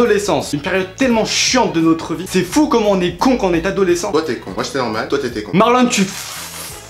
L'adolescence, une période tellement chiante de notre vie. C'est fou comment on est con quand on est adolescent. Toi t'es con, moi j'étais normal, toi t'étais con. Marlon, tu...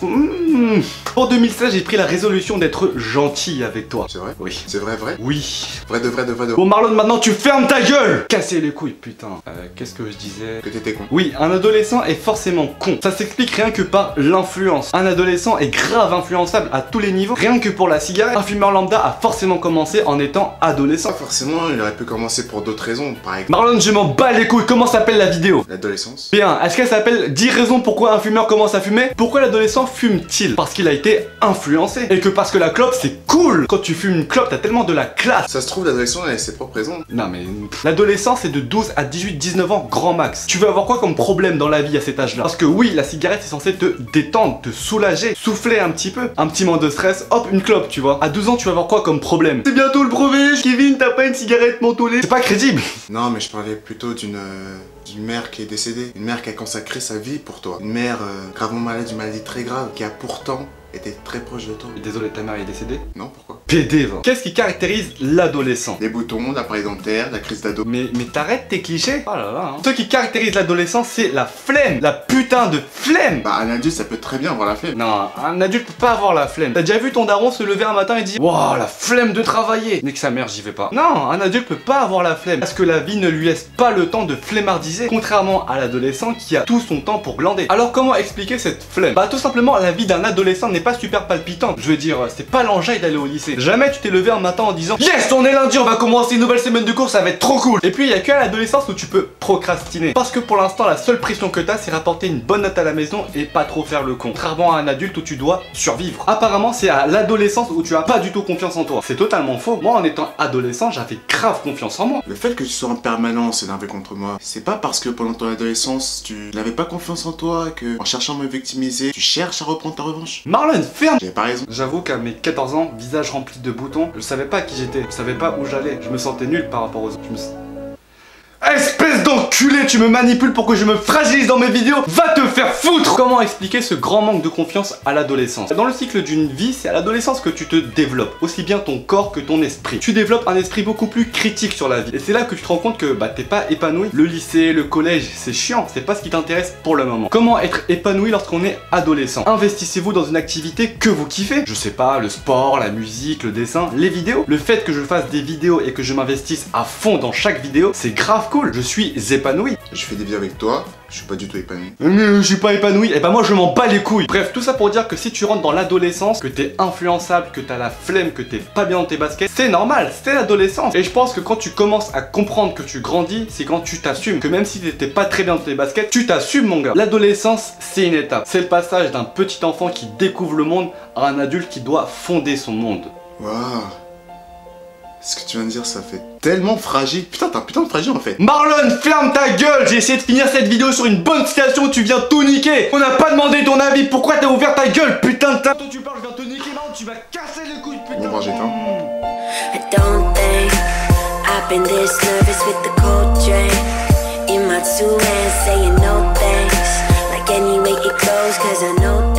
Mmh. Pour 2016, j'ai pris la résolution d'être gentil avec toi. C'est vrai Oui. C'est vrai, vrai Oui. Vrai de vrai de vrai de Bon Marlon, maintenant tu fermes ta gueule Casser les couilles, putain. Euh, Qu'est-ce que je disais Que t'étais con. Oui, un adolescent est forcément con. Ça s'explique rien que par l'influence. Un adolescent est grave influençable à tous les niveaux. Rien que pour la cigarette, un fumeur lambda a forcément commencé en étant adolescent. Pas forcément, il aurait pu commencer pour d'autres raisons, par exemple Marlon, je m'en bats les couilles. Comment s'appelle la vidéo? L'adolescence. Bien, est-ce qu'elle s'appelle 10 raisons pourquoi un fumeur commence à fumer Pourquoi l'adolescent fume-t-il? Parce qu'il a été influencé. Et que parce que la clope c'est cool Quand tu fumes une clope, t'as tellement de la classe Ça se trouve, l'adolescence elle a ses propres raisons. Non mais l'adolescence c'est de 12 à 18, 19 ans grand max. Tu veux avoir quoi comme problème dans la vie à cet âge-là? Parce que oui, la cigarette c'est censé te détendre, te soulager, souffler un petit peu, un petit moment de stress, hop une clope, tu vois. À 12 ans, tu vas avoir quoi comme problème? C'est bientôt le brevet, Kevin, t'as pas une cigarette mentholée? C'est pas crédible. Non, mais je parlais plutôt d'une euh, d'une mère qui est décédée. Une mère qui a consacré sa vie pour toi. Une mère euh, gravement malade d'une maladie très grave qui a pourtant été très proche de toi. Désolé, ta mère est décédée? Non, pourquoi? PD. Qu'est-ce qui caractérise l'adolescent? Les boutons, l'appareil dentaire, la crise d'ado. mais, mais t'arrêtes tes clichés Oh là là hein. Ce qui caractérise l'adolescence c'est la flemme La putain de flemme Bah, un adulte, ça peut très bien avoir la flemme. Non, un adulte peut pas avoir la flemme. T'as déjà vu ton daron se lever un matin et dire Waouh, la flemme de travailler Nique sa mère, j'y vais pas. Non, un adulte peut pas avoir la flemme. Parce que la vie ne lui laisse pas le temps de flemmardiser. Contrairement à l'adolescent qui a tout son temps pour glander. Alors comment expliquer cette flemme? Bah tout simplement, la vie d'un adolescent n'est pas super palpitante. Je veux dire, c'est pas l'enjaille d'aller au lycée. Jamais tu t'es levé un matin en disant Yes, on est lundi, on va commencer une nouvelle semaine de cours, ça va être trop cool. Et puis il y a que à l'adolescence où tu peux procrastiner. Parce que pour l'instant, la seule pression que t'as, c'est rapporter une bonne note à la maison et pas trop faire le con. Contrairement à un adulte où tu dois survivre. Apparemment, c'est à l'adolescence où tu as pas du tout confiance en toi. C'est totalement faux. Moi, en étant adolescent, j'avais grave confiance en moi. Le fait que tu sois en permanence énervé contre moi, c'est pas parce que pendant ton adolescence, tu n'avais pas confiance en toi, que en cherchant à me victimiser, tu cherches à reprendre ta revanche. Marlon, ferme J'avais pas raison. J'avoue qu'à mes 14 ans, visage rempli de boutons, je savais pas qui j'étais, je savais pas où j'allais, je me sentais nul par rapport aux autres. D'enculé, tu me manipules pour que je me fragilise dans mes vidéos Va te faire foutre Comment expliquer ce grand manque de confiance à l'adolescence? Dans le cycle d'une vie, c'est à l'adolescence que tu te développes, aussi bien ton corps que ton esprit. Tu développes un esprit beaucoup plus critique sur la vie. Et c'est là que tu te rends compte que bah t'es pas épanoui. Le lycée, le collège, c'est chiant, c'est pas ce qui t'intéresse pour le moment. Comment être épanoui lorsqu'on est adolescent? Investissez-vous dans une activité que vous kiffez. Je sais pas, le sport, la musique, le dessin, les vidéos. Le fait que je fasse des vidéos et que je m'investisse à fond dans chaque vidéo, c'est grave cool. Je suis épanoui. Je fais des vidéos avec toi, je suis pas du tout épanoui. Mais je suis pas épanoui. Et bah moi je m'en bats les couilles. Bref, tout ça pour dire que si tu rentres dans l'adolescence, que t'es influençable, que t'as la flemme, que t'es pas bien dans tes baskets, c'est normal, c'est l'adolescence. Et je pense que quand tu commences à comprendre que tu grandis, c'est quand tu t'assumes. Que même si t'étais pas très bien dans tes baskets, tu t'assumes mon gars. L'adolescence, c'est une étape. C'est le passage d'un petit enfant qui découvre le monde à un adulte qui doit fonder son monde. Waouh. Ce que tu viens de dire, ça fait tellement fragile. Putain, t'es un putain de fragile en fait. Marlon, ferme ta gueule J'ai essayé de finir cette vidéo sur une bonne citation où tu viens tout niquer On n'a pas demandé ton avis, pourquoi t'as ouvert ta gueule, putain de ta... Toi tu parles, je viens te niquer, Marlon, tu vas casser les couilles, putain Bon, bah, j'éteins. I don't think I've been this nervous with the cold drink in my two hands, saying no thanks. Like any way it goes, cause I know.